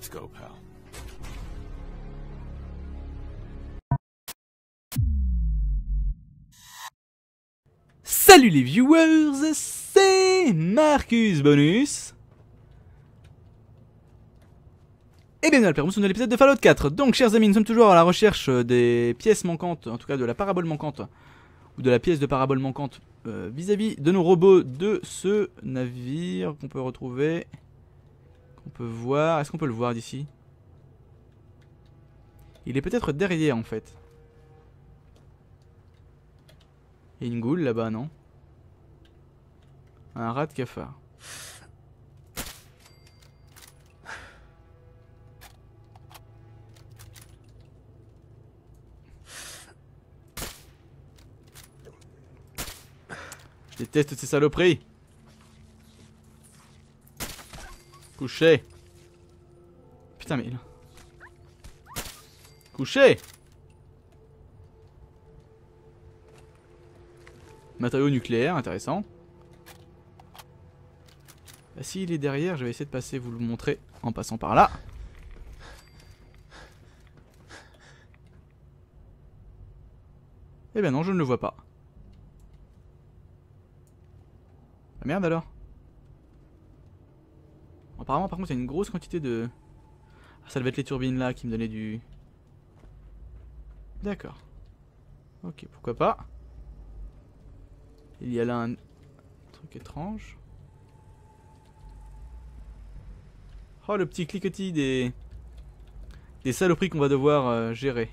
Let's go, pal. Salut les viewers, c'est Marcus Bonus. Et bienvenue à la sur l'épisode de Fallout 4. Donc chers amis, nous sommes toujours à la recherche des pièces manquantes, en tout cas de la parabole manquante, ou de la pièce de parabole manquante euh, vis-à-vis de nos robots de ce navire qu'on peut retrouver, qu'on peut voir. Est-ce qu'on peut le voir d'ici? Il est peut-être derrière en fait. Il y a une goule là-bas, non? Un rat de cafard. Je déteste ces saloperies. Couché. Putain mais... Couché Matériaux nucléaires, intéressant. Bah, S'il est derrière, je vais essayer de passer, vous le montrer en passant par là. Eh ben non, je ne le vois pas. Ah merde alors. Apparemment par contre il y a une grosse quantité de... Ah, ça devait être les turbines là qui me donnaient du... D'accord. Ok, pourquoi pas. Il y a là un truc étrange. Oh le petit cliquetis des... Des saloperies qu'on va devoir euh, gérer.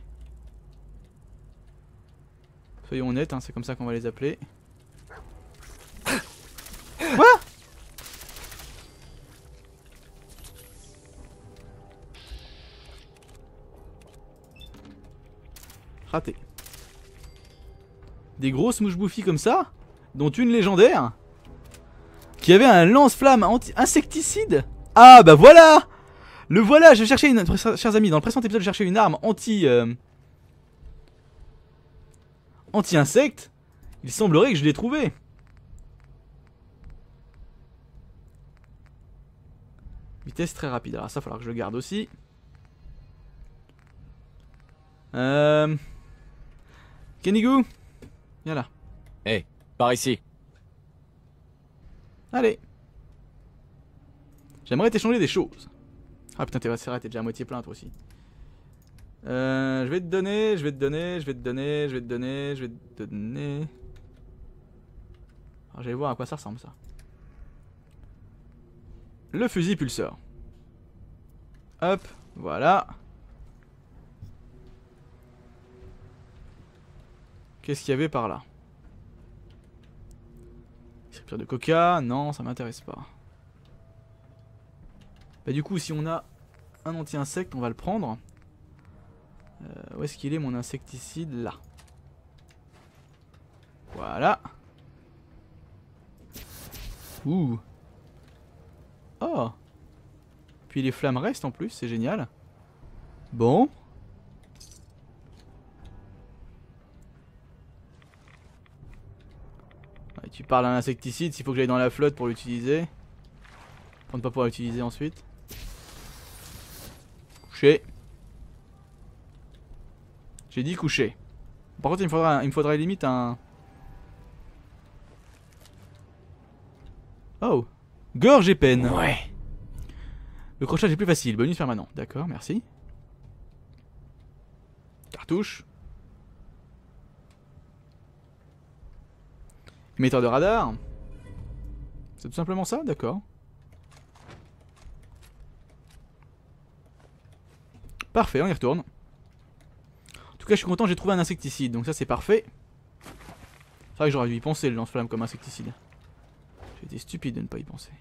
Soyons honnêtes, hein, c'est comme ça qu'on va les appeler. Quoi? Raté. Des grosses mouches bouffies comme ça Dont une légendaire Qui avait un lance-flamme anti-insecticide Ah bah voilà Le voilà Je cherchais une... Chers amis, dans le précédent épisode, je cherchais une arme anti... Euh, anti-insecte. Il semblerait que je l'ai trouvé. Vitesse très rapide. Alors ça, il va falloir que je le garde aussi. Euh... Kenigou Viens là. Hé, par ici. Allez. J'aimerais t'échanger des choses. Ah putain, t'es vrai, t'es déjà à moitié plein toi aussi. Euh, je vais te donner, je vais te donner, je vais te donner, je vais te donner, je vais te donner. Alors j'allais voir à quoi ça ressemble ça. Le fusil pulseur. Hop, voilà. Qu'est-ce qu'il y avait par là? Scripture de coca? Non, ça m'intéresse pas. Bah du coup, si on a un anti-insecte, on va le prendre. Euh, où est-ce qu'il est mon insecticide? Là. Voilà. Ouh. Oh. Puis les flammes restent en plus, c'est génial. Bon. Tu parles d'un insecticide, s'il faut que j'aille dans la flotte pour l'utiliser. Pour ne pas pouvoir l'utiliser ensuite. Coucher. J'ai dit coucher. Par contre, il me faudra, il me faudrait limite un... Oh Gorge et peine. Ouais. Le crochet est plus facile. Bonus permanent. D'accord, merci. Cartouche. Émetteur de radar. C'est tout simplement ça D'accord. Parfait, on y retourne. En tout cas, je suis content, j'ai trouvé un insecticide, donc ça c'est parfait. C'est vrai que j'aurais dû y penser, le lance-flamme comme insecticide. J'ai été stupide de ne pas y penser.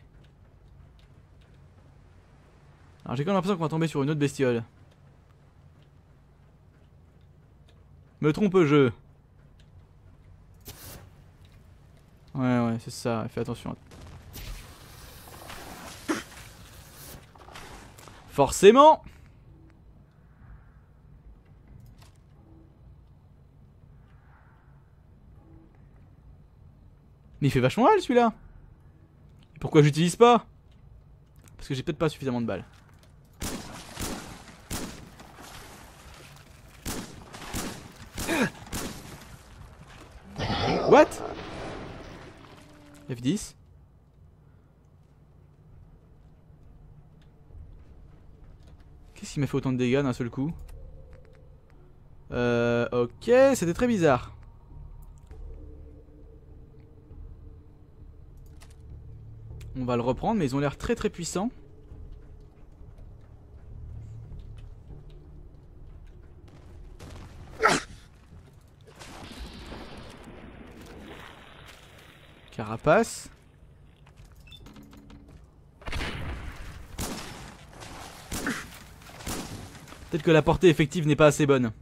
Alors j'ai quand même l'impression qu'on va tomber sur une autre bestiole. Me trompe-je? Ouais, ouais, c'est ça, fais attention. Forcément Mais il fait vachement mal celui-là Pourquoi j'utilise pas? Parce que j'ai peut-être pas suffisamment de balles. What? F10 Qu'est-ce qui m'a fait autant de dégâts d'un seul coup Euh, ok, c'était très bizarre. On va le reprendre, mais ils ont l'air très très puissants. Peut-être que la portée effective n'est pas assez bonne.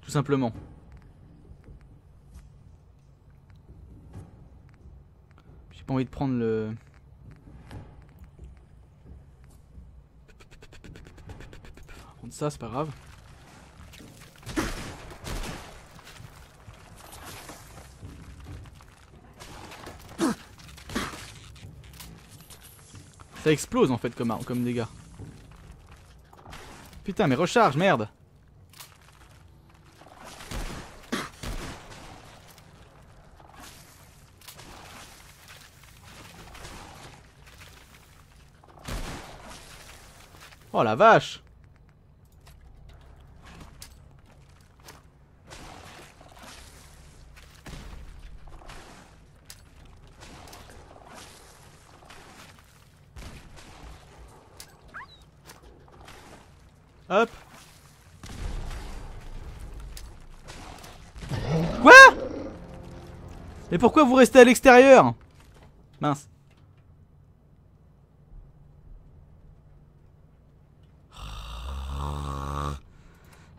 Tout simplement. J'ai pas envie de prendre le... Prendre ça, c'est pas grave. Ça explose en fait comme, comme dégâts. Putain mais recharge, merde Oh la vache Hop Quoi Mais pourquoi vous restez à l'extérieur? Mince.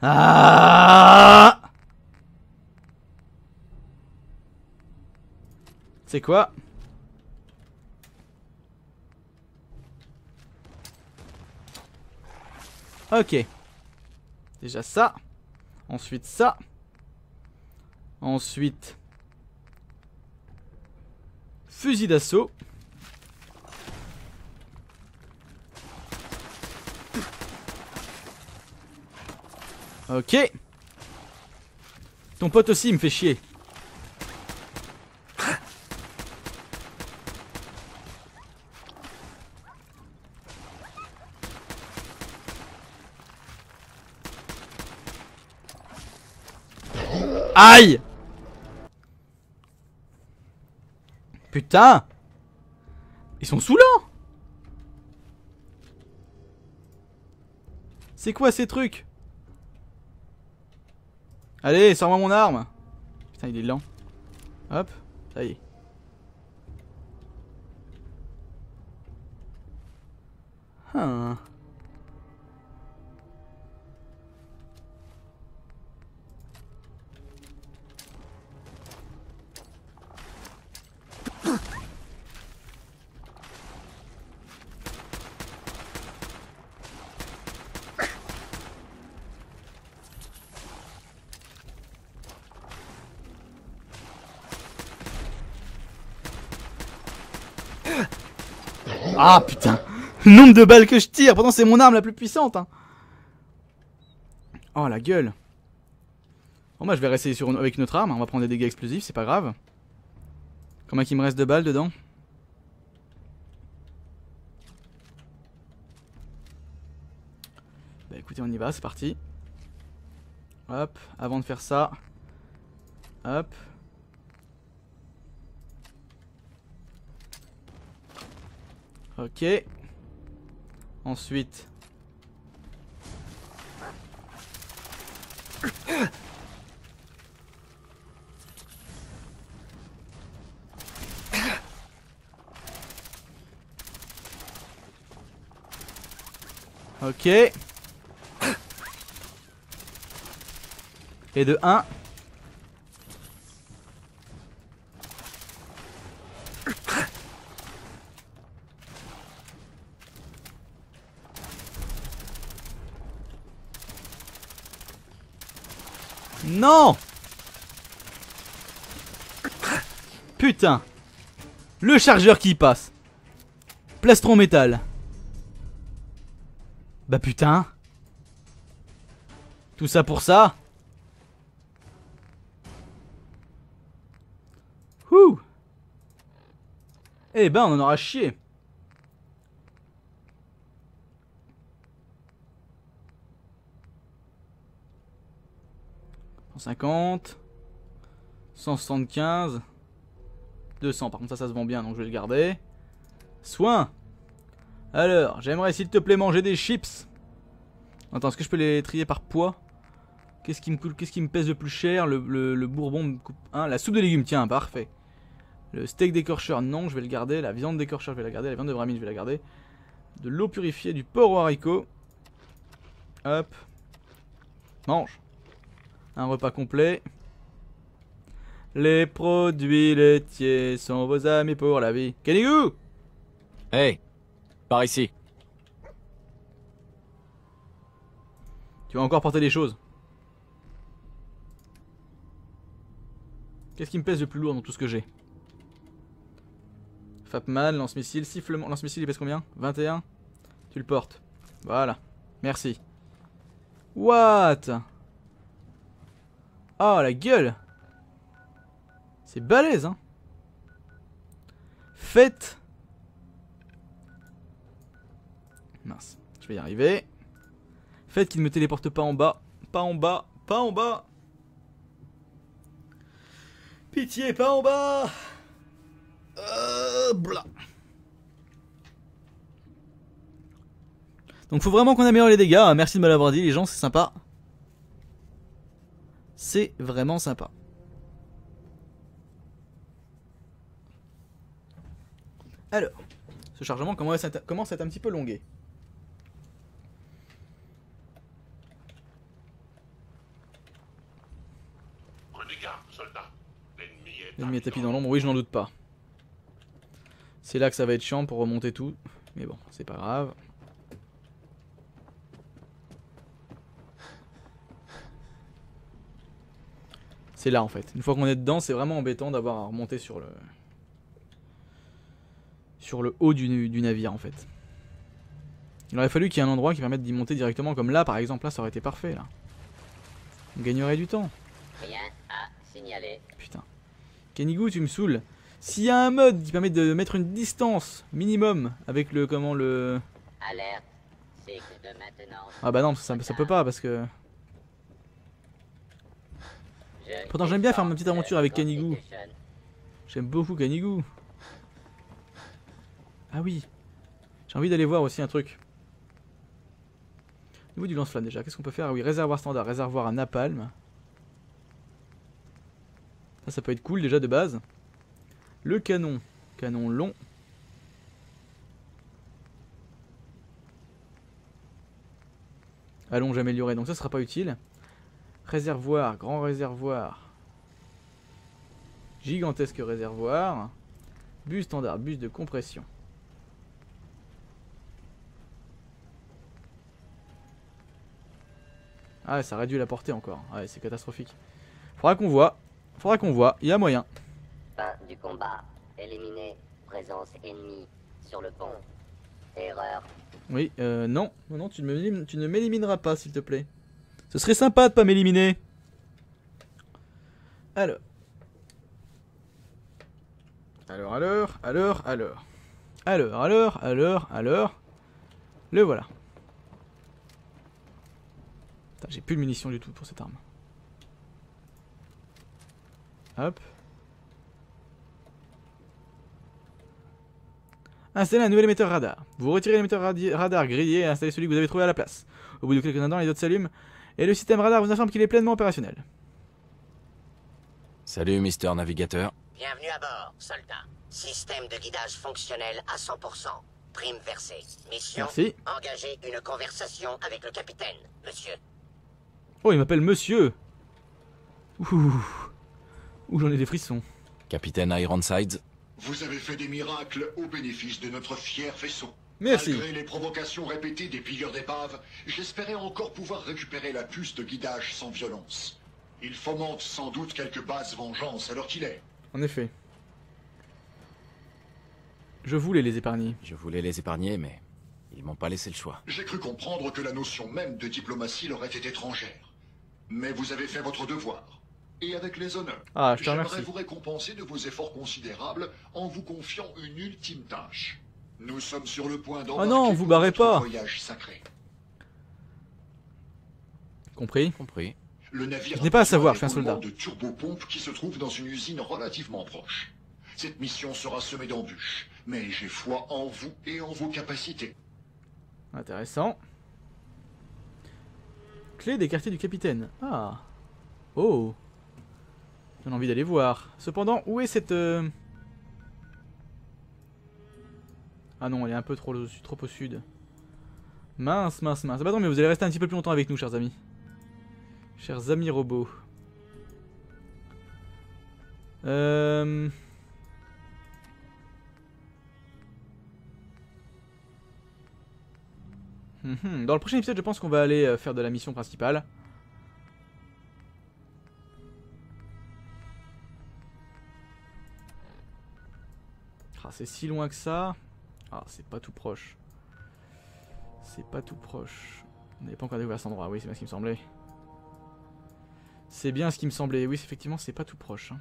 Ah C'est quoi? Ok. Déjà ça. Ensuite ça. Ensuite. Fusil d'assaut. Ok. Ton pote aussi me fait chier. Aïe Putain Ils sont saoulants C'est quoi ces trucs? Allez, sors-moi mon arme Putain, il est lent. Hop, ça y est. Hein. Ah putain Le nombre de balles que je tire Pourtant c'est mon arme la plus puissante hein. Oh la gueule Bon bah je vais rester sur, avec notre arme, on va prendre des dégâts explosifs, c'est pas grave. Combien qu'il me reste de balles dedans? Bah écoutez on y va, c'est parti. Hop, avant de faire ça. Hop. Ok. Ensuite. Ok. Et de 1. Non. Putain. Le chargeur qui passe. Plastron métal. Bah putain. Tout ça pour ça. Ouh. Eh ben on en aura chié. 150 175 200, par contre ça, ça se vend bien, donc je vais le garder. Soin Alors, j'aimerais s'il te plaît manger des chips. Attends, est-ce que je peux les trier par poids? Qu'est-ce qui me pèse le plus cher? Le, bourbon me coupe... La soupe de légumes, tiens, parfait. Le steak d'écorcheur, non, je vais le garder. La viande d'écorcheur, je vais la garder. La viande de bramine, je vais la garder. De l'eau purifiée, du porc au haricot. Hop. Mange. Un repas complet. Les produits laitiers sont vos amis pour la vie. Kenigou Hey Par ici. Tu vas encore porter des choses. Qu'est-ce qui me pèse le plus lourd dans tout ce que j'ai? Fapman, lance-missile, sifflement. Lance-missile, il pèse combien? 21 Tu le portes. Voilà. Merci. What? Oh, la gueule C'est balèze, hein Faites Mince, je vais y arriver. Faites qu'il ne me téléporte pas en bas. Pas en bas, pas en bas Pitié, pas en bas euh, bla. Donc faut vraiment qu'on améliore les dégâts. Merci de me l'avoir dit les gens, c'est sympa. C'est vraiment sympa. Alors, ce chargement commence à être un petit peu longué. L'ennemi est tapis dans l'ombre, oui je n'en doute pas. C'est là que ça va être chiant pour remonter tout. Mais bon, c'est pas grave. C'est là en fait. Une fois qu'on est dedans, c'est vraiment embêtant d'avoir à remonter sur le sur le haut du, du navire en fait. Il aurait fallu qu'il y ait un endroit qui permette d'y monter directement comme là par exemple. Là ça aurait été parfait là. On gagnerait du temps. Rien à signaler. Putain. Kenigou, tu me saoules. S'il y a un mode qui permet de mettre une distance minimum avec le comment le. Alerte. De maintenant. Ah bah non, ça, ça peut pas parce que. Pourtant j'aime bien faire ma petite aventure avec Kanigou. J'aime beaucoup Kanigou. Ah oui. J'ai envie d'aller voir aussi un truc. Au niveau du lance-flamme déjà, qu'est-ce qu'on peut faire? Ah oui, réservoir standard, réservoir à napalm. Ça, ça peut être cool déjà de base. Le canon, canon long. Allonge amélioré, donc ça sera pas utile. Réservoir, grand réservoir. Gigantesque réservoir. Bus standard, bus de compression. Ah, ça réduit la portée encore. Ouais, c'est catastrophique. Faudra qu'on voit. Faudra qu'on voit, il y a moyen. Fin du combat. Éliminé. Présence ennemie sur le pont. Erreur. Oui, euh, non. Non, non, tu ne, tu ne m'élimineras pas, s'il te plaît. Ce serait sympa de pas m'éliminer. Alors. Alors, alors, alors, alors. Alors, alors, alors, alors. Le voilà. J'ai plus de munitions du tout pour cette arme. Hop. Installez un nouvel émetteur radar. Vous retirez l'émetteur radar grillé et installez celui que vous avez trouvé à la place. Au bout de quelques instants, les autres s'allument et le système radar vous informe qu'il est pleinement opérationnel. Salut, Mister Navigateur. Bienvenue à bord, soldat. Système de guidage fonctionnel à 100%. Prime versée. Mission Merci. Engager une conversation avec le capitaine, monsieur. Oh, il m'appelle monsieur. Ouh. Ouh, j'en ai des frissons. Capitaine Ironsides. Vous avez fait des miracles au bénéfice de notre fier vaisseau. Merci. Malgré les provocations répétées des pilleurs d'épaves, j'espérais encore pouvoir récupérer la puce de guidage sans violence. Il fomente sans doute quelques basses vengeances alors qu'il est. En effet. Je voulais les épargner. Je voulais les épargner, mais ils m'ont pas laissé le choix. J'ai cru comprendre que la notion même de diplomatie leur était étrangère. Mais vous avez fait votre devoir. et avec les honneurs. Ah, je te J'aimerais vous récompenser de vos efforts considérables en vous confiant une ultime tâche. Nous sommes sur le point d'embarquer Ah non, vous pour barrez pas. voyage sacré. Compris Compris. Le navire Je n'ai pas à savoir, je suis un soldat. de turbopompes qui se trouve dans une usine relativement proche. Cette mission sera semée d'embûches, mais j'ai foi en vous et en vos capacités. Intéressant. Clé des quartiers du capitaine. Ah. Oh. J'ai envie d'aller voir. Cependant, où est cette... euh, Ah non, elle est un peu trop, trop au sud. Mince, mince, mince. Bah non, mais vous allez rester un petit peu plus longtemps avec nous, chers amis. Chers amis robots. Euh... Mhm. Dans le prochain épisode, je pense qu'on va aller euh, faire de la mission principale. Ah, c'est si loin que ça. Ah, c'est pas tout proche. C'est pas tout proche. On n'avait pas encore découvert cet endroit. Oui, c'est bien ce qui me semblait. C'est bien ce qui me semblait. Oui, effectivement, c'est pas tout proche. hein.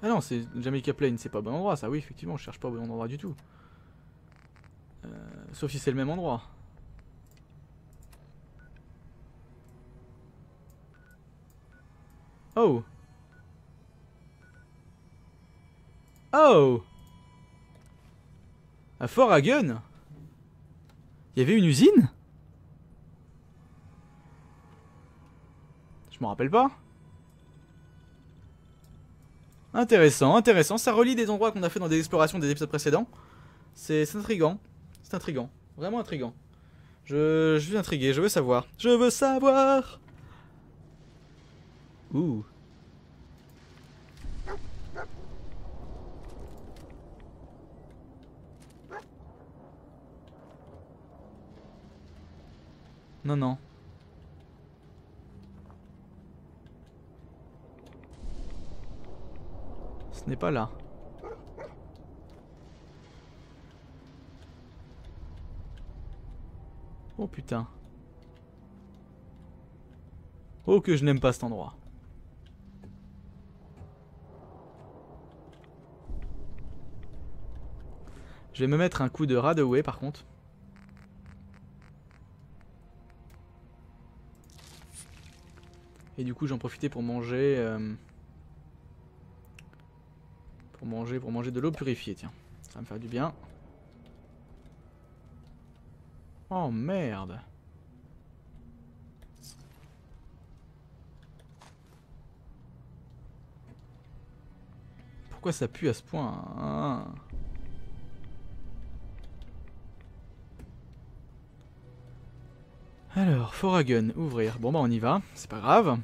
Ah non, c'est Jamaica Plain, c'est pas bon endroit, ça oui, effectivement, je cherche pas au bon endroit du tout. Euh, sauf si c'est le même endroit. Oh Oh À Fort Hagen Il y avait une usine? Je m'en rappelle pas. Intéressant, intéressant. Ça relie des endroits qu'on a fait dans des explorations des épisodes précédents. C'est intriguant. C'est intriguant. Vraiment intriguant. Je, je suis intrigué, je veux savoir. Je veux savoir Ouh. Non, non. Ce n'est pas là. Oh putain. Oh que je n'aime pas cet endroit. Je vais me mettre un coup de Radaway par contre. Et du coup j'en profitais pour manger... euh, Pour manger, pour manger de l'eau purifiée, tiens. Ça va me faire du bien. Oh merde. Pourquoi ça pue à ce point hein? Alors, Foragun, ouvrir. Bon bah on y va, c'est pas grave.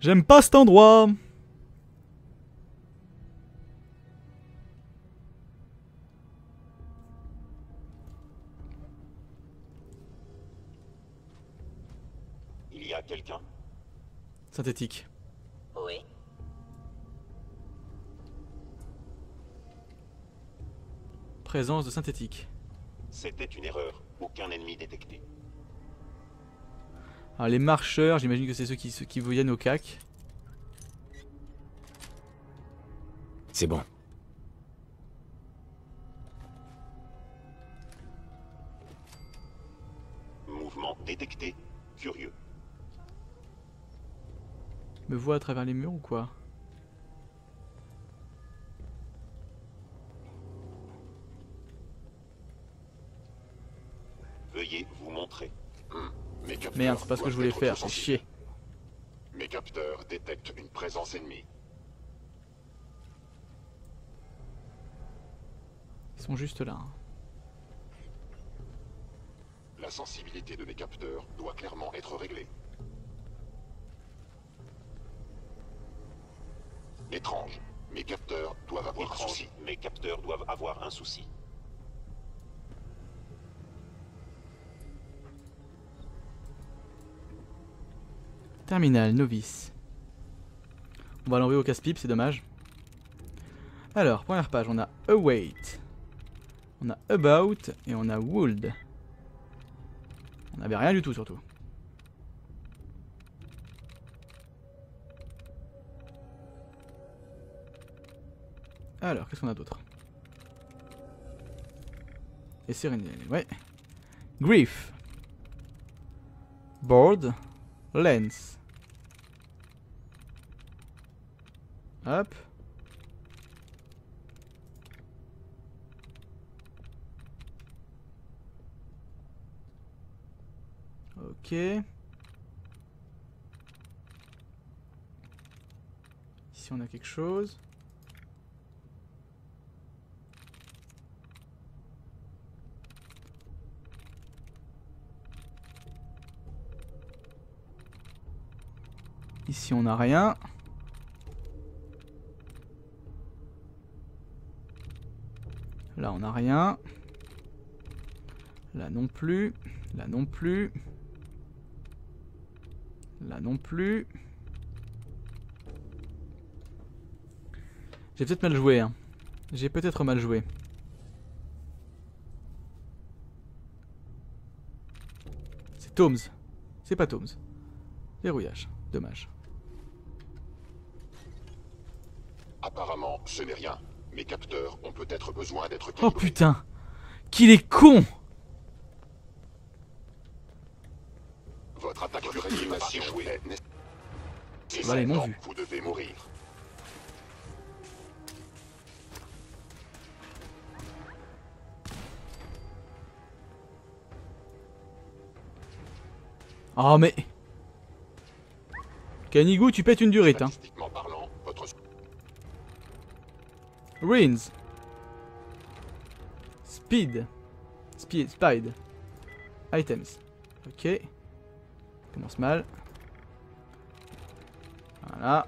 J'aime pas cet endroit Il y a quelqu'un? Synthétique. Oui. Présence de synthétique. C'était une erreur. Aucun ennemi détecté. Alors les marcheurs, j'imagine que c'est ceux qui, ceux qui viennent au CAC. C'est bon. Mouvement détecté. Curieux. Me voient à travers les murs ou quoi Veuillez vous montrer. Mes capteurs Merde, c'est pas ce que je voulais faire, c'est chier. Mes capteurs détectent une présence ennemie. Ils sont juste là. hein. La sensibilité de mes capteurs doit clairement être réglée. Étrange. Mes capteurs doivent avoir un souci. Étrange. Mes capteurs doivent avoir un souci. Terminal, novice. On va l'envoyer au casse-pipe, c'est dommage. Alors, première page, on a Await. On a About et on a Wold. On avait rien du tout surtout. Alors, qu'est-ce qu'on a d'autre? Et Serenity, ouais. Grief. Board. Lens. Hop. Ok. Ici on a quelque chose. Ici on n'a rien. Là on n'a rien. Là non plus. Là non plus. Là non plus. J'ai peut-être mal joué. Hein. J'ai peut-être mal joué. C'est Tomes. C'est pas Tomes. Verrouillage. Dommage. Apparemment, ce n'est rien. Mes capteurs ont peut-être besoin d'être Oh putain. Qu'il est con. Votre attaque de réanimation est m'ont vu. Vous devez mourir. Oh mais... Canigou, tu pètes une durite, hein. Rins. Speed. Speed. Speed. Items. Ok. Commence mal. Voilà.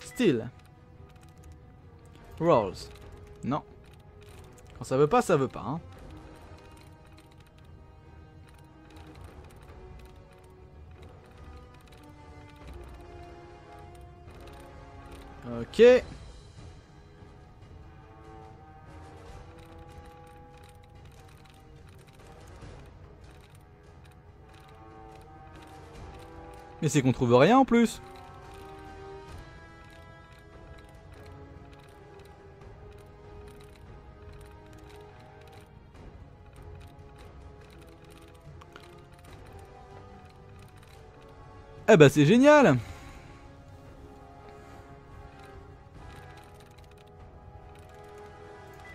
Still. Rolls. Non. Quand ça veut pas, ça veut pas. Hein. Ok. Mais c'est qu'on trouve rien en plus. Eh bah c'est génial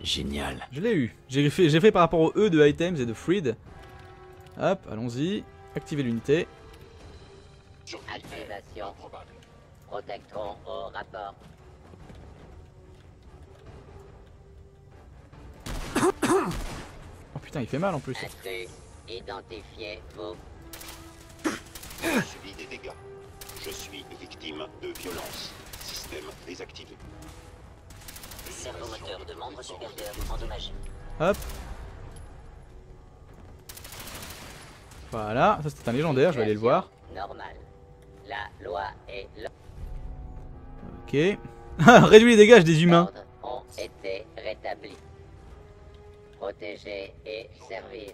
Génial. Je l'ai eu. J'ai fait, par rapport au E de items et de Freed. Hop, allons-y. Activer l'unité. Protectron au rapport. Oh putain, il fait mal en plus. Intrus. Identifiez vos J'ai subi des dégâts. Je suis victime de violence. Système désactivé. servomoteurs de membre supérieur endommagés. Hop. Voilà, ça c'est un légendaire, je vais aller le voir. Normal. La loi et Ok. Réduit les dégâts des humains. l'ordre ont été rétablis. Protéger et servir.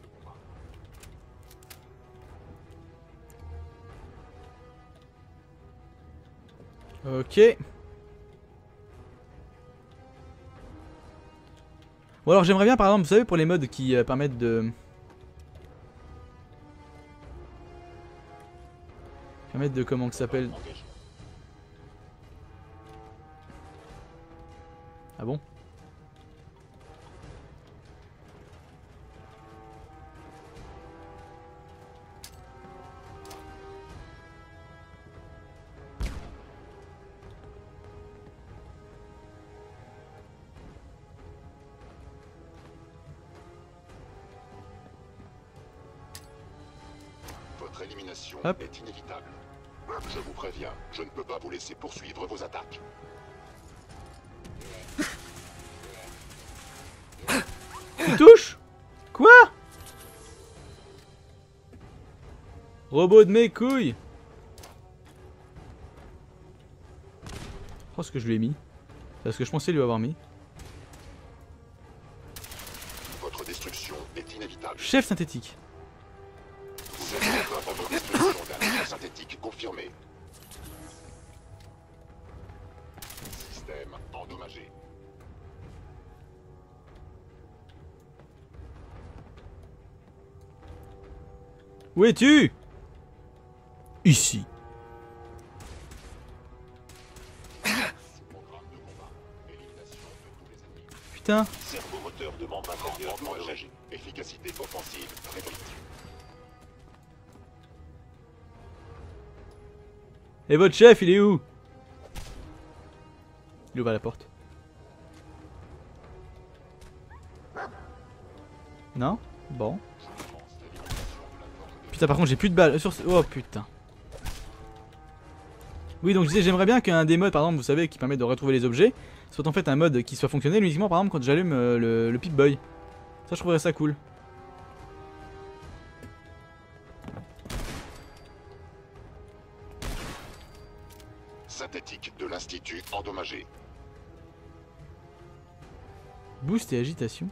Ok. Bon alors j'aimerais bien par exemple, vous savez pour les modes qui euh, permettent de... Permettre de comment que s'appelle Ah bon Votre élimination Hop. est inévitable. Je ne peux pas vous laisser poursuivre vos attaques. Tu touches? Quoi? Robot de mes couilles Oh ce que je lui ai mis. C'est ce que je pensais lui avoir mis. endommage. Chef synthétique. Où es-tu? Ici. Putain. Servomoteur de membre inférieur endommagé. Efficacité offensive. Et votre chef, il est où? Il ouvre la porte. Non? Bon. Putain, par contre, j'ai plus de balles. Sur... ce- Oh putain. Oui, donc je disais, j'aimerais bien qu'un des modes, par exemple, vous savez, qui permet de retrouver les objets, soit en fait un mode qui soit fonctionnel uniquement, par exemple, quand j'allume euh, le, le Pip-Boy. Ça, je trouverais ça cool. Synthétique de l'Institut endommagé. Boost et agitation.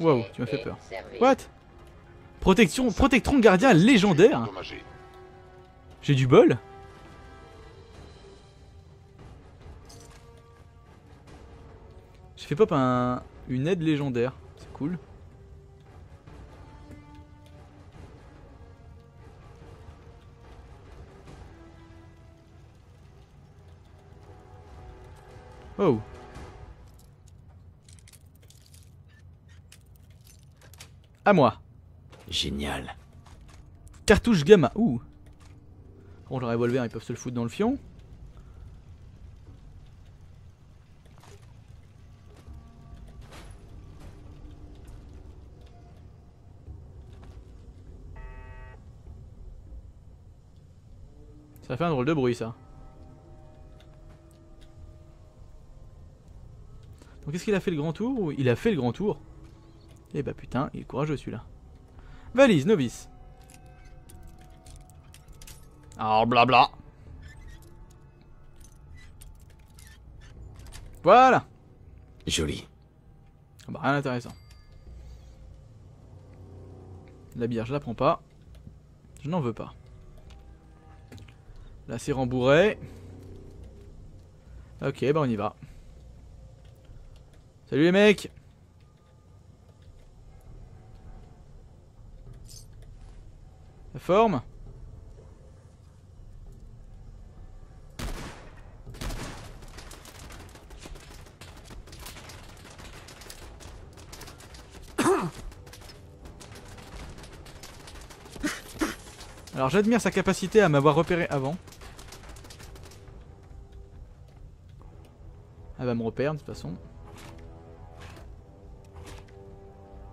Wow, tu m'as fait peur. What? Protection, Protectron gardien légendaire. J'ai du bol J'ai fait pop un, une aide légendaire, c'est cool. Oh À moi Génial. Cartouche gamma. Ouh. Bon, le revolver, ils peuvent se le foutre dans le fion. Ça fait un drôle de bruit, ça. Donc, est-ce qu'il a fait le grand tour ou- Il a fait le grand tour? Eh bah putain, il est courageux celui-là. Valise, novice. Alors blabla. Voilà. Joli. Ah Bah, rien d'intéressant. La bière, je la prends pas. Je n'en veux pas. Là, c'est rembourré. Ok, bah on y va. Salut les mecs Forme Alors j'admire sa capacité à m'avoir repéré avant. Elle va me repérer de toute façon.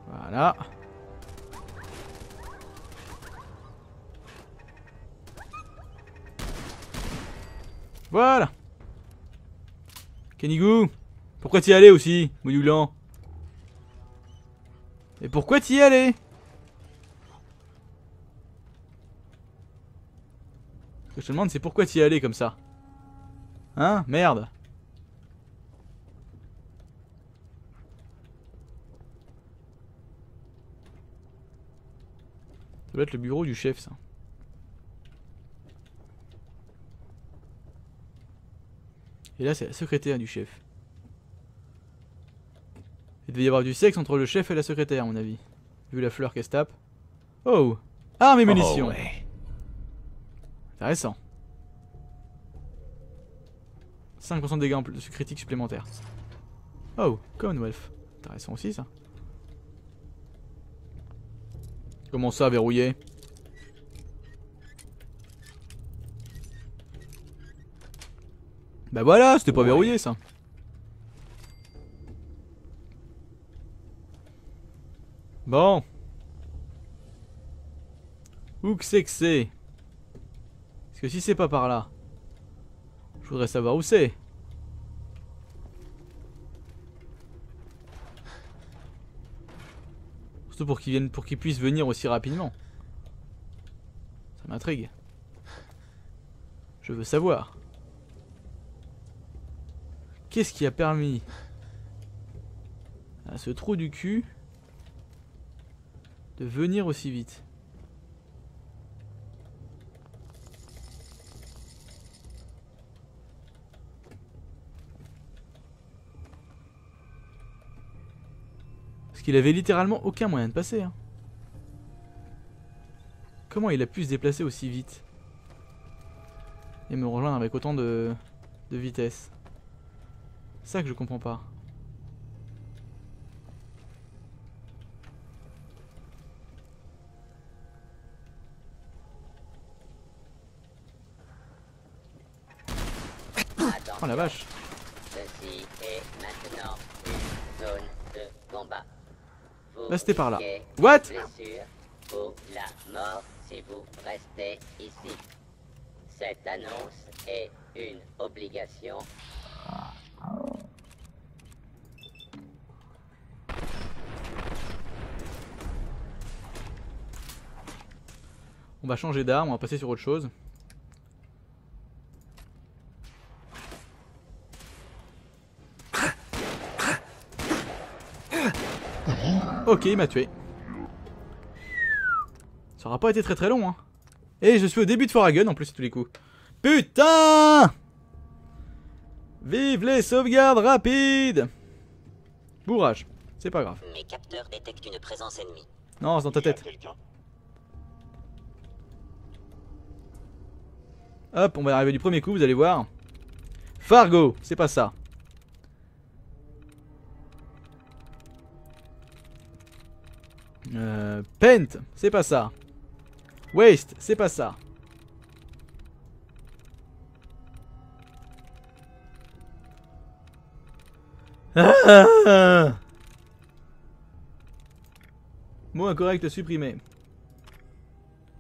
Voilà. Voilà. Kenigou, pourquoi t'y allais aussi, Mouyoulan Et pourquoi t'y allais? Ce que je te demande, c'est pourquoi t'y allais comme ça? Hein? Merde. Ça doit être le bureau du chef, ça. Et là, c'est la secrétaire du chef. Il devait y avoir du sexe entre le chef et la secrétaire, à mon avis. Vu la fleur qu'elle se tape. Oh Armes et munitions Oh, ouais. Intéressant. 5% de dégâts en plus critiques supplémentaires. Oh, Commonwealth. Intéressant aussi ça. Comment ça, verrouillé? Bah voilà, c'était pas Ouais. verrouillé ça. Bon. Où que c'est que c'est? Parce que si c'est pas par là, je voudrais savoir où c'est. Surtout pour qu'ils viennent, pour qu'ils puissent venir aussi rapidement. Ça m'intrigue. Je veux savoir. Qu'est-ce qui a permis à ce trou du cul de venir aussi vite Parce qu'il avait littéralement aucun moyen de passer. hein. Comment il a pu se déplacer aussi vite Et me rejoindre avec autant de, vitesse? Ça que je comprends pas. Oh la vache ceci est maintenant une zone de combat. Vous Là, c'était par là. What? ou la mort si vous restez ici. Cette annonce est une obligation. On va changer d'arme, on va passer sur autre chose. Ok, il m'a tué. Ça aura pas été très très long, hein. Et je suis au début de Foragun en plus, tous les coups. Putain Vive les sauvegardes rapides Bourrage, c'est pas grave. Mes capteurs détectent une présence ennemie. Non, c'est dans ta tête. Hop, on va arriver du premier coup, vous allez voir. Fargo, c'est pas ça. Euh, Pent, c'est pas ça. Waste, c'est pas ça. Mot incorrect supprimé.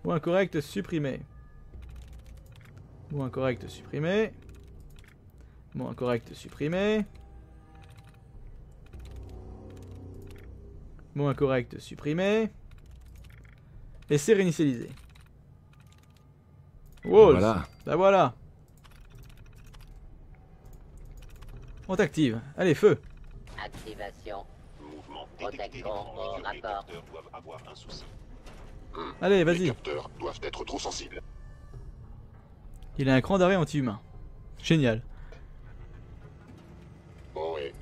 Mot incorrect supprimé. Mot incorrect supprimé. Mot incorrect supprimé. Mot incorrect supprimé. Et c'est réinitialisé. Walls. Voilà. Bah voilà. On t'active. Allez, feu. Activation. Mouvement détecté. Les capteurs doivent avoir un souci. Allez, Les vas-y. capteurs doivent être trop sensibles. Il a un cran d'arrêt anti-humain. Génial. Bon, et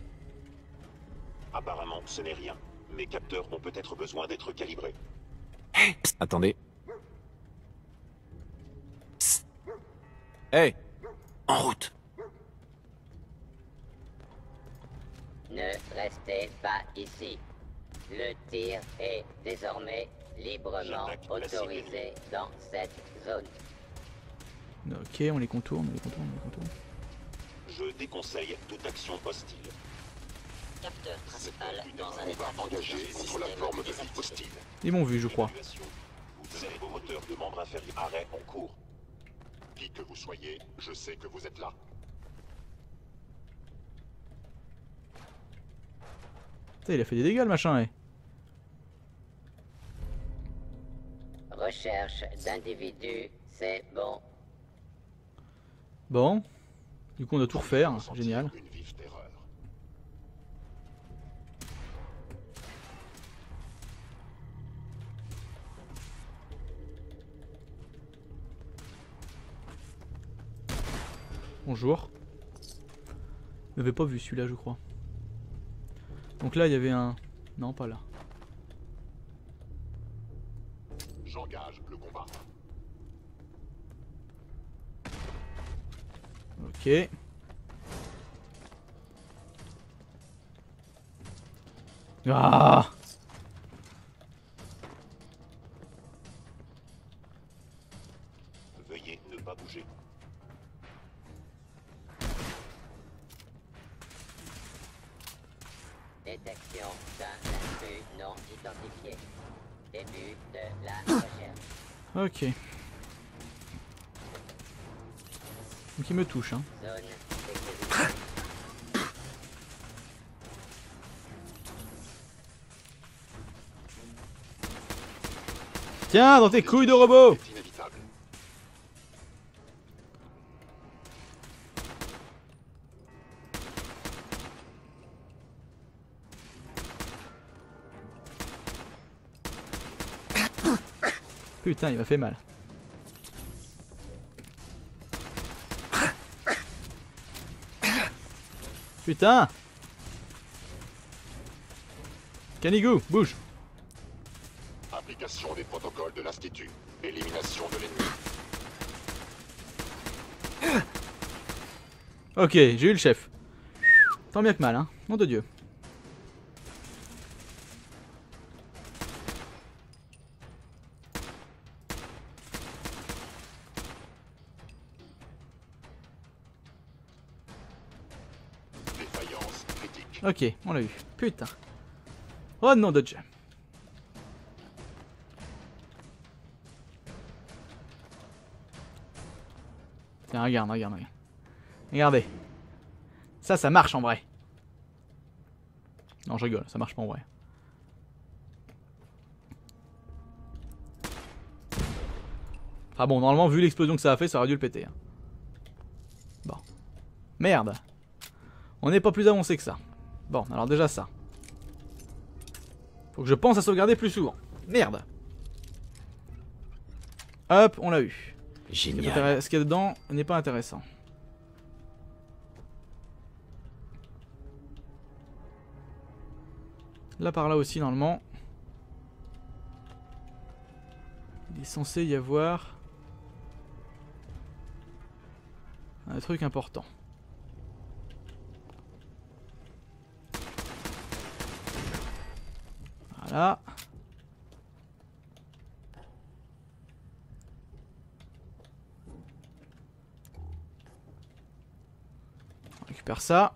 Apparemment, ce n'est rien. Mes capteurs ont peut-être besoin d'être calibrés. Psst, attendez. Psst. Hey En route Ne restez pas ici. Le tir est désormais librement autorisé dans cette zone. Ok, on les contourne, on les contourne, on les contourne. Je déconseille toute action hostile. Capteur principal dans un état critique. contre la forme de vie hostile. Ils m'ont vu, je crois. Vous avez vos moteurs de membre inférieur. Arrêt en cours. Qui que vous soyez, je sais que vous êtes là. Putain, il a fait des dégâts le machin, eh. Recherche d'individus, c'est bon. Bon. Du coup, on doit tout refaire. Génial. Bonjour. Je n'avais pas vu celui-là, je crois. Donc là, il y avait un... Non, pas là. J'engage le combat. Ok. Ah Veuillez ne pas bouger. Détection d'un intrus non identifié. Début de la recherche. Ok. Donc il me touche. Hein. Tiens, dans tes couilles de robot Putain, il m'a fait mal. Putain Canigou, bouge Application des protocoles de l'Institut. Élimination de l'ennemi. Ok, j'ai eu le chef. Tant bien que mal, hein. Nom de Dieu. Ok, on l'a eu. Putain. Oh nom de Dieu. Tiens, regarde, regarde, regarde. Regardez. Ça, ça marche en vrai. Non, je rigole, ça marche pas en vrai. Ah bon, normalement, vu l'explosion que ça a fait, ça aurait dû le péter. hein. Bon. Merde. On n'est pas plus avancé que ça. Bon, alors déjà ça. Faut que je pense à sauvegarder plus souvent. Merde. Hop, on l'a eu. Génial. Ce qu'il y a dedans n'est pas intéressant. Là par là aussi normalement. Il est censé y avoir un truc important. Voilà. On récupère ça.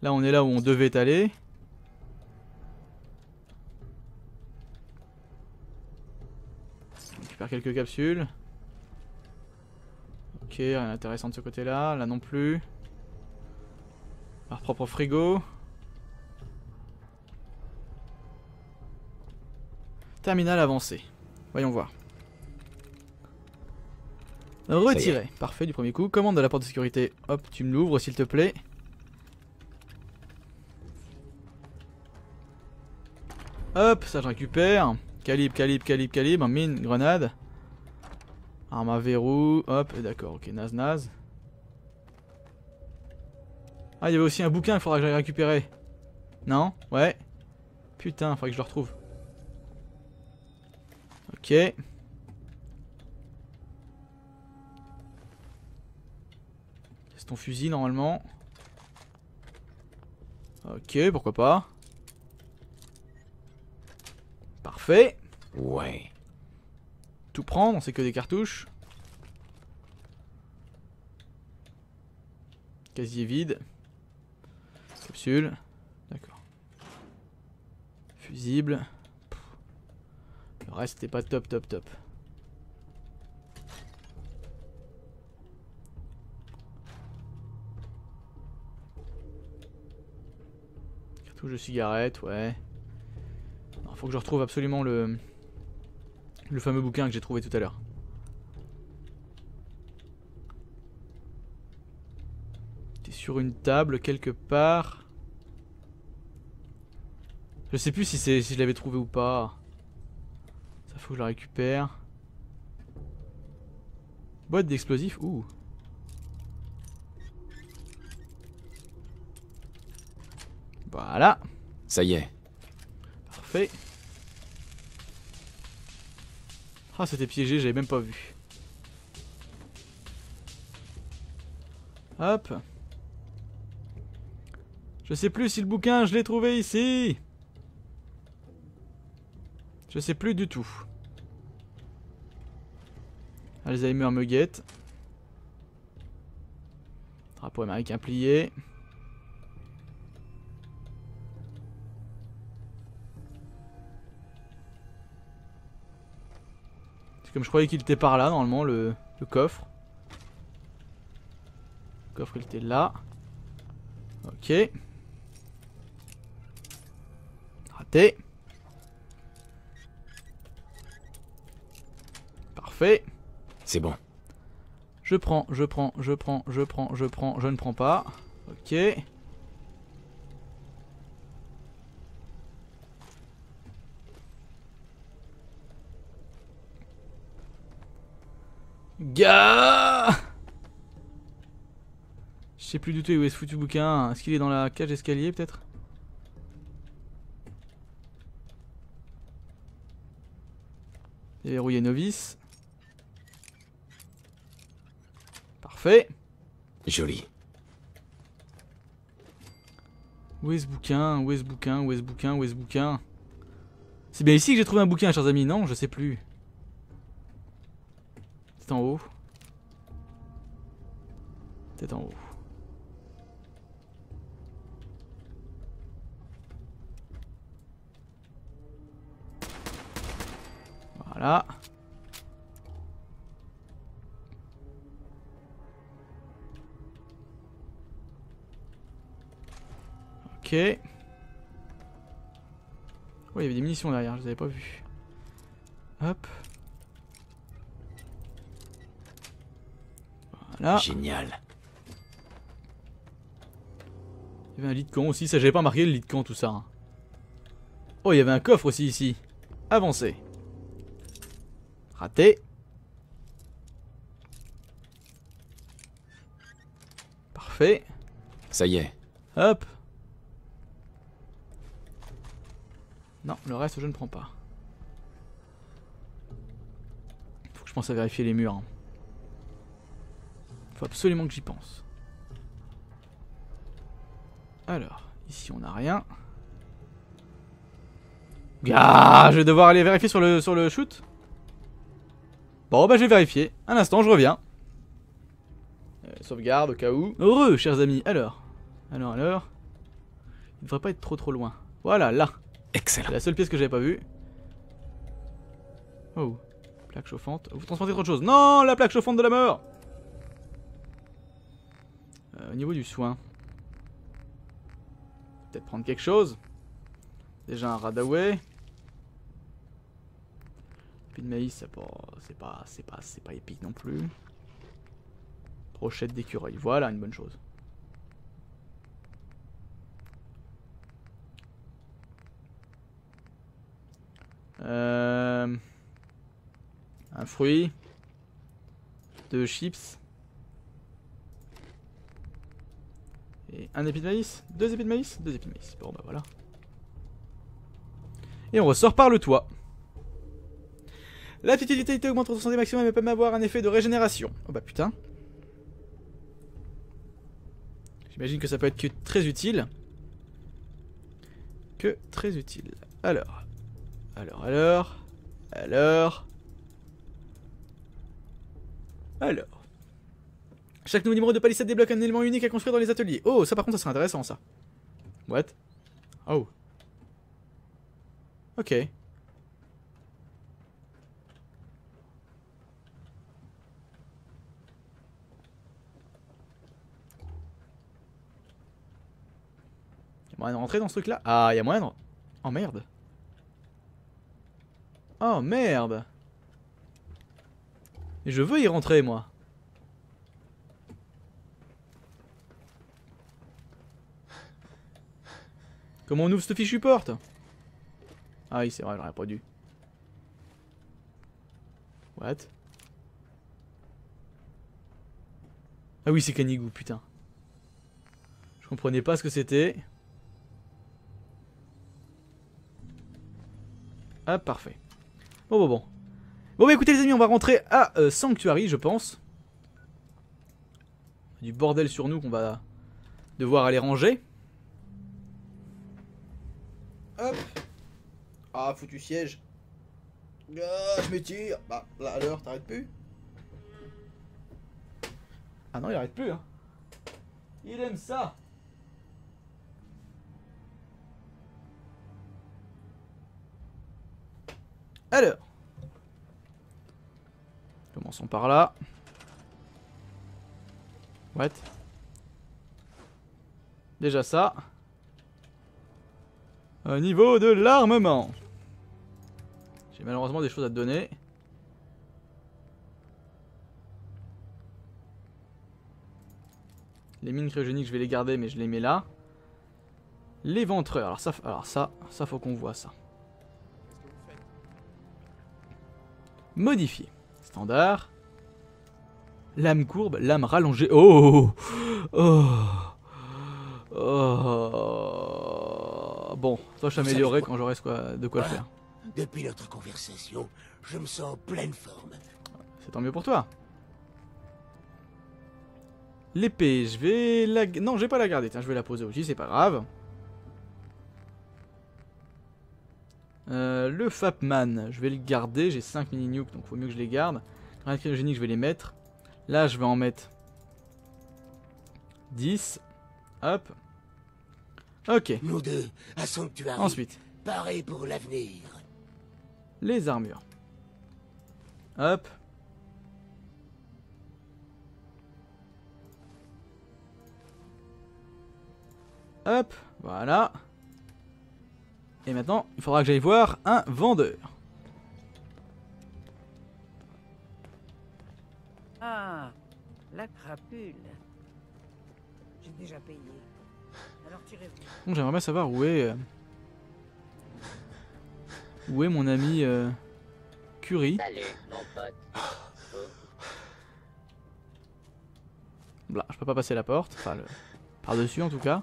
Là, on est là où on devait aller. On récupère quelques capsules. Ok, rien d'intéressant de ce côté-là. Là non plus. Leur propre frigo. Terminal avancé. Voyons voir. Retiré. Parfait du premier coup. Commande de la porte de sécurité. Hop, tu me l'ouvres s'il te plaît. Hop, ça je récupère. Calibre, calibre, calibre, calibre. Mine, grenade. Arme à verrou. Hop, et d'accord, ok, naze, naze. Ah, il y avait aussi un bouquin qu'il faudra que j'aille récupérer. Non? Ouais. Putain, faudrait que je le retrouve. Ok. C'est ton fusil normalement. Ok, pourquoi pas. Parfait. Ouais. Tout prendre, c'est que des cartouches. Casier vide. Capsule. D'accord. Fusible. Reste n'est pas top top top. Cartouche de cigarette, ouais. Faut que je retrouve absolument le, le fameux bouquin que j'ai trouvé tout à l'heure. T'es sur une table quelque part. Je sais plus si si je l'avais trouvé ou pas. Faut que je la récupère. Boîte d'explosifs, ouh. Voilà, Ça y est. parfait. Ah, c'était piégé, j'avais même pas vu. Hop. Je sais plus si le bouquin, je l'ai trouvé ici. Je sais plus du tout. Alzheimer me guette. Drapeau américain plié. C'est comme je croyais qu'il était par là, normalement, le, coffre. Le coffre, il était là. Ok. Raté. Parfait. C'est bon. Je prends, je prends, je prends, je prends, je prends, je ne prends pas. Ok. Gars Je sais plus du tout où est ce foutu bouquin. Est-ce qu'il est dans la cage d'escalier peut-être? Déverrouiller novice. Parfait. Joli. Où est ce bouquin? Où est ce bouquin? Où est ce bouquin? Où est ce bouquin? C'est bien ici que j'ai trouvé un bouquin, chers amis, non Je sais plus. C'est en haut. C'est en haut. Voilà. Ok. Oh, il y avait des munitions derrière, je les avais pas vues. Hop. Voilà. Génial. Il y avait un lit de camp aussi, ça j'avais pas marqué le lit de camp tout ça. hein. Oh, il y avait un coffre aussi ici. Avancé. Raté. Parfait. Ça y est. Hop. Non, le reste je ne prends pas. Faut que je pense à vérifier les murs. hein. Faut absolument que j'y pense. Alors, ici on n'a rien. Ah, je vais devoir aller vérifier sur le, sur le shoot. Bon, bah je vais vérifier. Un instant, je reviens. Euh, sauvegarde au cas où. Heureux, chers amis. Alors, alors, alors. Il devrait pas être trop trop loin. Voilà, là. Excellent. la seule pièce que j'avais pas vue. Oh, plaque chauffante. Vous transportez trop de choses. Non, la plaque chauffante de la mort Euh, Au niveau du soin. Peut-être prendre quelque chose. Déjà un radaway. Puis de maïs, c'est pas, c'est pas, c'est pas, c'est pas épique non plus. Brochette d'écureuil, voilà une bonne chose. Euh, un fruit. Deux chips. Et un épi de maïs. Deux épis de maïs. Deux épis de maïs. Bon bah voilà. Et on ressort par le toit. La petite vitalité augmente votre santé maximum et peut même avoir un effet de régénération. Oh bah putain. J'imagine que ça peut être que très utile. Que très utile. Alors. Alors, alors. Alors. Alors. Chaque nouveau numéro de palissade débloque un élément unique à construire dans les ateliers. Oh, ça par contre, ça serait intéressant ça. What? Oh. Ok. Y'a moyen de rentrer dans ce truc là Ah, y'a moyen de... Oh merde. Oh merde. Et je veux y rentrer moi. Comment on ouvre cette fichue porte? Ah oui, c'est vrai, j'aurais pas dû. What? Ah oui, c'est Canigou, putain. Je comprenais pas ce que c'était. Ah, parfait. Bon, bon, bon. Bon, bah écoutez, les amis, on va rentrer à euh, Sanctuary, je pense. Du bordel sur nous qu'on va devoir aller ranger. Hop. Ah, foutu siège. Ah, je m'étire. Bah, là, alors, t'arrêtes plus Ah non, il arrête plus, hein. Il aime ça. Alors. Commençons par là. What? Déjà ça. Au niveau de l'armement. J'ai malheureusement des choses à te donner. Les mines cryogéniques, je vais les garder, mais je les mets là. L'éventreur. Alors ça, alors ça, ça faut qu'on voit ça. Modifier. Standard. Lame courbe, lame rallongée. Oh Oh Oh Bon, ça je t'améliorerai quand j'aurai de quoi le faire. Depuis notre conversation, je me sens en pleine forme. C'est tant mieux pour toi. L'épée, je vais la... Non, je vais pas la garder. Tiens, je vais la poser aussi, c'est pas grave. Euh, le Fapman, je vais le garder. J'ai 5 mini nukes, donc faut mieux que je les garde. Grenade cryogénique, je vais les mettre. Là, je vais en mettre 10. Hop. Ok. Nous deux, à Sanctuary, Ensuite, parés pour l'avenir. les armures. Hop. Hop, voilà. Et maintenant, il faudra que j'aille voir un vendeur. Ah, la crapule. J'ai déjà payé. Alors tirez-vous. Bon, j'aimerais bien savoir où est... euh, Où est mon ami euh, Curie. Salut, mon pote. Là, je peux pas passer la porte. Enfin, le... par-dessus en tout cas.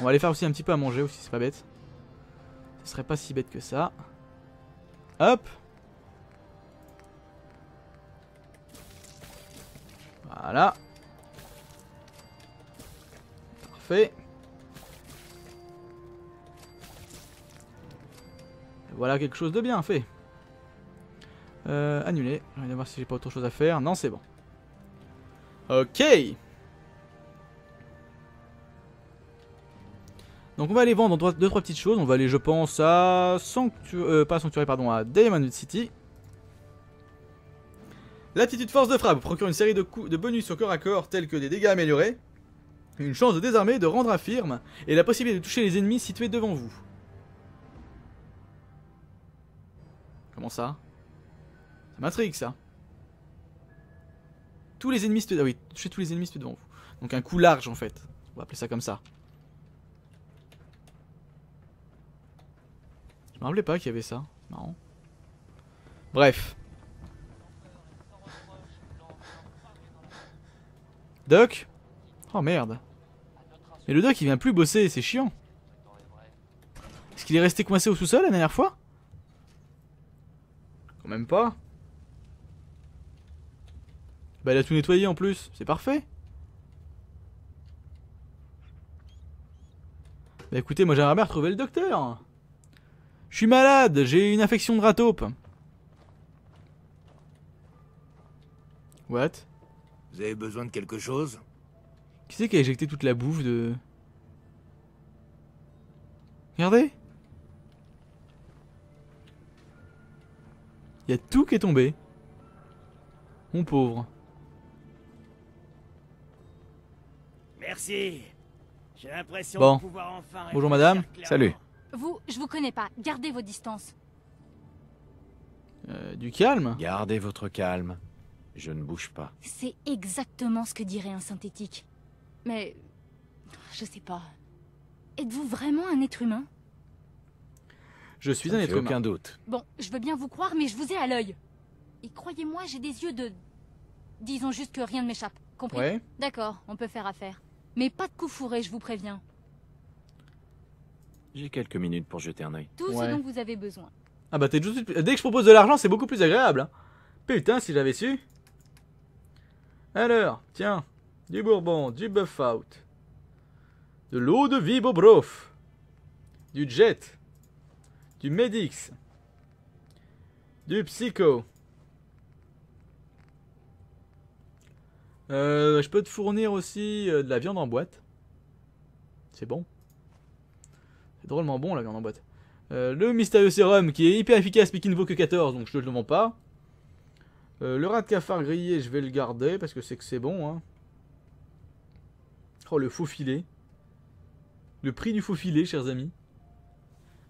On va aller faire aussi un petit peu à manger aussi, c'est pas bête. Ce serait pas si bête que ça. Hop Voilà. Parfait. Voilà quelque chose de bien fait. Euh, annuler. Je vais voir si j'ai pas autre chose à faire. Non, c'est bon. Ok. Donc on va aller vendre 2 deux trois petites choses. On va aller, je pense, à Sanctu euh, pas Sanctuary, pardon, à Diamond City. L'aptitude force de frappe procure une série de, de bonus au corps à corps tels que des dégâts améliorés, une chance de désarmer, de rendre infirme, et la possibilité de toucher les ennemis situés devant vous. Comment ça? Ça m'intrigue ça. Tous les ennemis situés... Ah oui, toucher tous les ennemis situés devant vous. Donc un coup large en fait. On va appeler ça comme ça. Me rappelais pas qu'il y avait ça. Marrant. Bref. Doc? Oh merde. Mais le doc il vient plus bosser, c'est chiant. Est-ce qu'il est resté coincé au sous-sol la dernière fois? Quand même pas. Bah il a tout nettoyé en plus, c'est parfait. Bah écoutez, moi j'aimerais bien retrouver le docteur. Je suis malade, j'ai une infection de rat taupe. What? Vous avez besoin de quelque chose? Qui c'est qui a éjecté toute la bouffe de... Regardez Il y a tout qui est tombé. Mon pauvre. Merci. J'ai l'impression Bon. de pouvoir enfin Bonjour, madame. clairement. Salut. Vous, je vous connais pas. Gardez vos distances. Euh, du calme Gardez votre calme. Je ne bouge pas. C'est exactement ce que dirait un synthétique. Mais. Je sais pas. Êtes-vous vraiment un être humain? Je suis Ça un être humain. aucun doute. Bon, je veux bien vous croire, mais je vous ai à l'œil. Et croyez-moi, j'ai des yeux de. Disons juste que rien ne m'échappe. Compris? Ouais. D'accord, on peut faire affaire. Mais pas de coup fourré, je vous préviens. J'ai quelques minutes pour jeter un œil. Tout Ouais. ce dont vous avez besoin. Ah bah t'es tout de suite- Dès que je propose de l'argent, c'est beaucoup plus agréable. hein. Putain, si j'avais su. Alors, tiens. Du bourbon, du buff out. De l'eau de vie Bobrof. Du jet. Du Medix. Du psycho. Euh, je peux te fournir aussi euh, de la viande en boîte. C'est bon. C'est drôlement bon la viande en boîte. Euh, le mystérieux sérum qui est hyper efficace mais qui ne vaut que 14 donc je te le vends pas. Euh, le rat de cafard grillé je vais le garder parce que c'est que c'est bon. Hein. Oh le faux filet. Le prix du faux filet chers amis.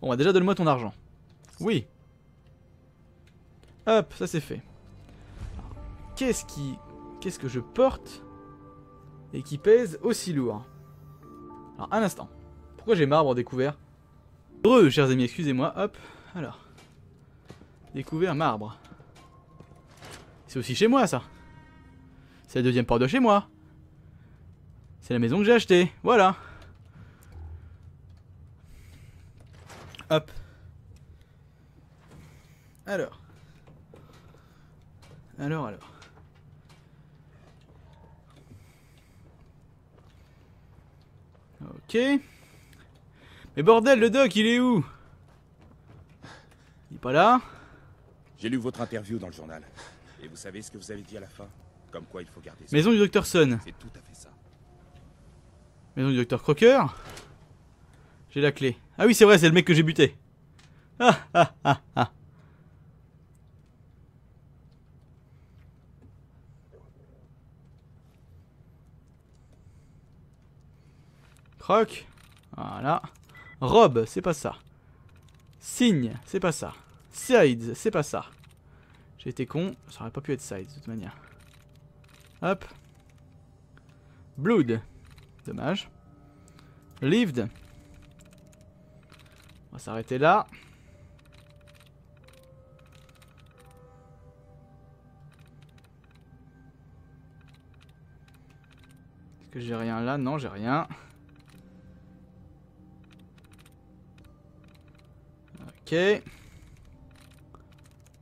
Bon bah déjà donne-moi ton argent. Oui. Hop ça c'est fait. Qu'est-ce qui... Qu'est-ce que je porte et qui pèse aussi lourd? Alors un instant. Pourquoi j'ai marbre découvert Heureux, chers amis, excusez-moi. Hop, alors. Découvert marbre. C'est aussi chez moi, ça. C'est la deuxième porte de chez moi. C'est la maison que j'ai achetée. Voilà. Hop. Alors. Alors, alors. Ok. Mais bordel, le doc, il est où? Il est pas là? J'ai lu votre interview dans le journal. Et vous savez ce que vous avez dit à la fin? Comme quoi il faut garder ça. Maison du docteur Sun. C'est tout à fait ça. Maison du docteur Crocker? J'ai la clé. Ah oui, c'est vrai, c'est le mec que j'ai buté. Ah ah ah ah. Croc. Voilà. Rob, c'est pas ça. Signe, c'est pas ça. Sides, c'est pas ça. J'ai été con, ça aurait pas pu être Sides de toute manière. Hop. Blood. Dommage. Lived. On va s'arrêter là. Est-ce que j'ai rien là? Non, j'ai rien. Ok.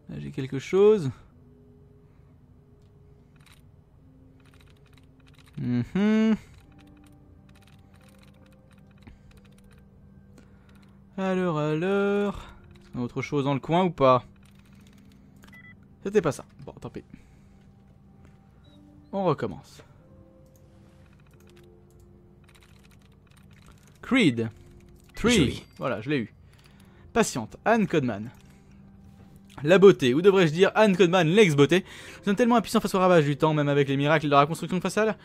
Là, j'ai quelque chose. Mhm. Alors, alors... Est-ce qu'on a autre chose dans le coin ou pas? C'était pas ça. Bon, tant pis. On recommence. Creed. Tree. Voilà, je l'ai eu. Patiente. Anne Codman. La beauté, ou devrais-je dire Anne Codman, l'ex-beauté, sont tellement impuissants face au ravage du temps, même avec les miracles de la reconstruction faciale.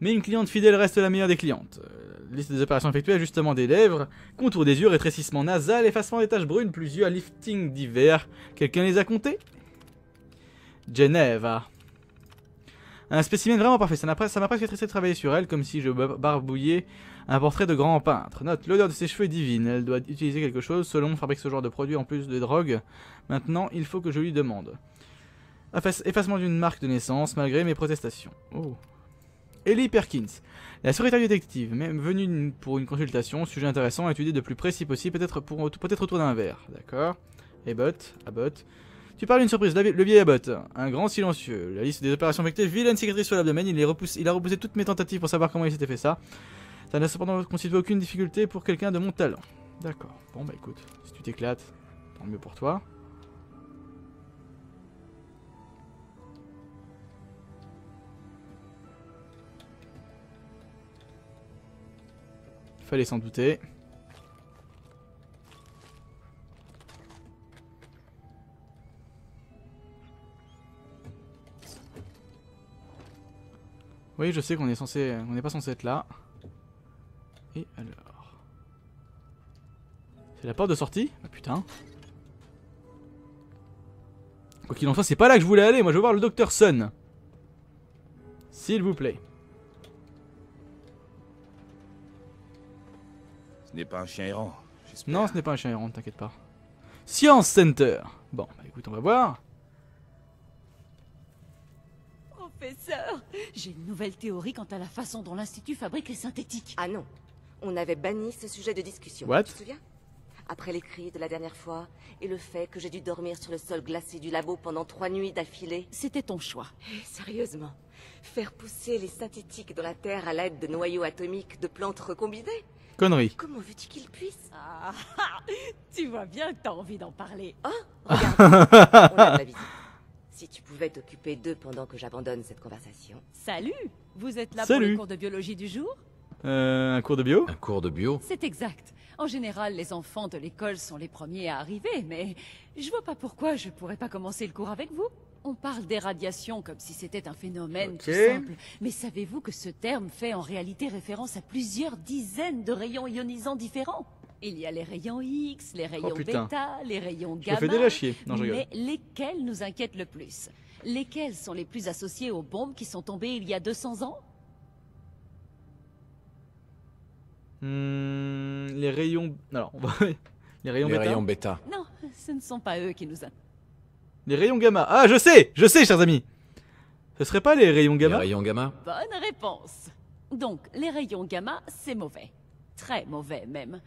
Mais une cliente fidèle reste la meilleure des clientes. Euh, liste des opérations effectuées, ajustement des lèvres, contour des yeux, rétrécissement nasal, effacement des taches brunes, plus yeux à lifting divers. Quelqu'un les a comptés? Genève. Un spécimen vraiment parfait. Ça m'a presque ça m'a presque tressé de travailler sur elle, comme si je bar- barbouillais un portrait de grand peintre. Note, l'odeur de ses cheveux est divine. Elle doit utiliser quelque chose. Selon fabrique ce genre de produit en plus de drogue. Maintenant, il faut que je lui demande. Efface- effacement d'une marque de naissance, malgré mes protestations. Oh. Ellie Perkins. La secrétaire détective, même venue pour une consultation, sujet intéressant à étudier de plus précis possible, peut-être pour peut-être autour d'un verre. D'accord. Abbott, Abbott. Tu parles d'une surprise, le vieil Abbott, un grand silencieux. La liste des opérations effectuées, vilaine cicatrice sur l'abdomen, il, il a repoussé toutes mes tentatives pour savoir comment il s'était fait ça. Ça n'a cependant constitué aucune difficulté pour quelqu'un de mon talent. D'accord. Bon bah écoute, si tu t'éclates, tant mieux pour toi. Fallait s'en douter. Oui, je sais qu'on est censé, on n'est pas censé être là. Et alors C'est la porte de sortie? Ah putain. Quoi qu'il en soit, c'est pas là que je voulais aller. Moi, je veux voir le docteur Sun. S'il vous plaît. Ce n'est pas un chien errant, j'espère. Non, ce n'est pas un chien errant, t'inquiète pas. Science Center. Bon, bah écoute, on va voir. Professeur, j'ai une nouvelle théorie quant à la façon dont l'Institut fabrique les synthétiques. Ah non, on avait banni ce sujet de discussion. What? Tu te souviens? Après les cris de la dernière fois et le fait que j'ai dû dormir sur le sol glacé du labo pendant trois nuits d'affilée. C'était ton choix. Eh, Sérieusement Faire pousser les synthétiques dans la Terre à l'aide de noyaux atomiques de plantes recombinées Connerie. Comment veux-tu qu'ils puissent? Ah, tu vois bien que t'as envie d'en parler. Oh, regarde, on a de la visite. Si tu pouvais t'occuper d'eux pendant que j'abandonne cette conversation. Salut Vous êtes là pour le cours de biologie du jour? Euh, un cours de bio Un cours de bio C'est exact. En général, les enfants de l'école sont les premiers à arriver, mais je vois pas pourquoi je pourrais pas commencer le cours avec vous. On parle des radiations comme si c'était un phénomène tout simple. Mais savez-vous que ce terme fait en réalité référence à plusieurs dizaines de rayons ionisants différents? Il y a les rayons X, les rayons Oh, bêta, les rayons gamma. fais déjà chier. Non, je mais lesquels nous inquiètent le plus? Lesquels sont les plus associés aux bombes qui sont tombées il y a 200 ans? Hmm, les rayons. Alors, on va. les rayons Les bêta. rayons bêta. Non, ce ne sont pas eux qui nous inquiètent. Les rayons gamma. Ah, je sais Je sais, chers amis Ce serait pas les rayons gamma Les rayons gamma Bonne réponse. Donc, les rayons gamma, c'est mauvais. Très mauvais même.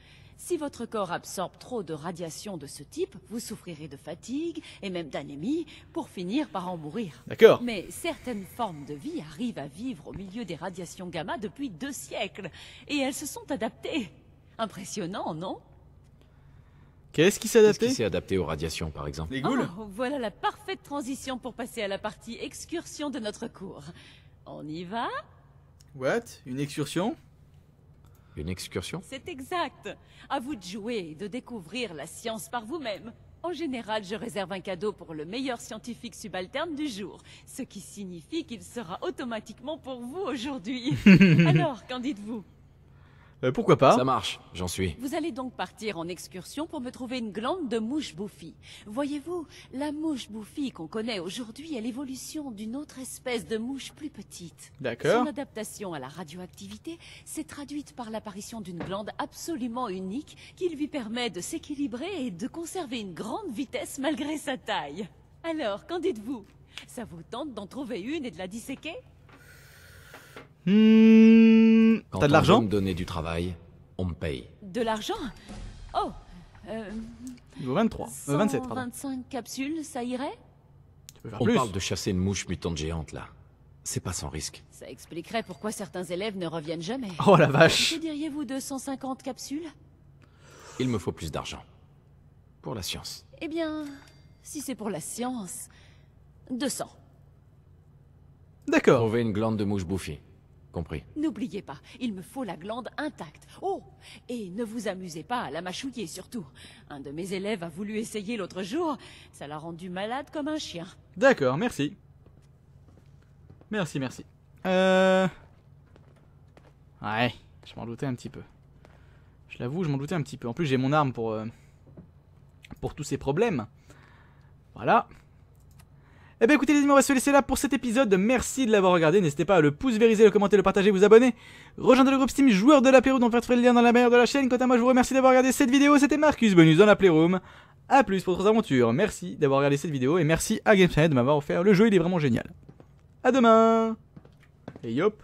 Si votre corps absorbe trop de radiation de ce type, vous souffrirez de fatigue et même d'anémie pour finir par en mourir. D'accord. Mais certaines formes de vie arrivent à vivre au milieu des radiations gamma depuis deux siècles. Et elles se sont adaptées. Impressionnant, non? Qu'est-ce qui s'est Qu'est-ce adapté? qui s'est adapté aux radiations, par exemple? Les ghouls Oh, voilà la parfaite transition pour passer à la partie excursion de notre cours. On y va? What? Une excursion? Une excursion C'est exact. À vous de jouer et de découvrir la science par vous-même. En général, je réserve un cadeau pour le meilleur scientifique subalterne du jour, ce qui signifie qu'il sera automatiquement pour vous aujourd'hui. Alors, qu'en dites-vous? Euh, Pourquoi pas Ça marche, j'en suis. Vous allez donc partir en excursion pour me trouver une glande de mouche bouffie. Voyez-vous, la mouche bouffie qu'on connaît aujourd'hui est l'évolution d'une autre espèce de mouche plus petite. D'accord. Son adaptation à la radioactivité s'est traduite par l'apparition d'une glande absolument unique qui lui permet de s'équilibrer et de conserver une grande vitesse malgré sa taille. Alors, qu'en dites-vous? Ça vous tente d'en trouver une et de la disséquer? Hmm, Quand T'as de on l'argent veut me donner du travail, on me paye. De l'argent Oh euh, Il vaut 23. Euh, 27, pardon. 125 capsules, ça irait? Tu peux faire On plus. parle de chasser une mouche mutante géante, là. C'est pas sans risque. Ça expliquerait pourquoi certains élèves ne reviennent jamais. Oh la vache Que diriez-vous de 150 capsules? Il me faut plus d'argent. Pour la science. Eh bien, si c'est pour la science, 200. D'accord. Trouver une glande de mouche bouffie. Compris. N'oubliez pas, il me faut la glande intacte. Oh Et ne vous amusez pas à la mâchouiller, surtout. Un de mes élèves a voulu essayer l'autre jour. Ça l'a rendu malade comme un chien. D'accord, merci. Merci, merci. Euh... Ouais, je m'en doutais un petit peu. Je l'avoue, je m'en doutais un petit peu. En plus, j'ai mon arme pour, euh, pour tous ces problèmes. Voilà. Eh bien écoutez les amis, on va se laisser là pour cet épisode. Merci de l'avoir regardé. N'hésitez pas à le pouce vériser, le commenter, le partager, vous abonner. Rejoindre le groupe Steam joueur de la Playroom, donc faites le lien dans la barre de la chaîne. Quant à moi, je vous remercie d'avoir regardé cette vidéo. C'était Marcus Bonus dans la Playroom. A plus pour d'autres aventures. Merci d'avoir regardé cette vidéo et merci à GameSide de m'avoir offert le jeu, il est vraiment génial. À demain Et yop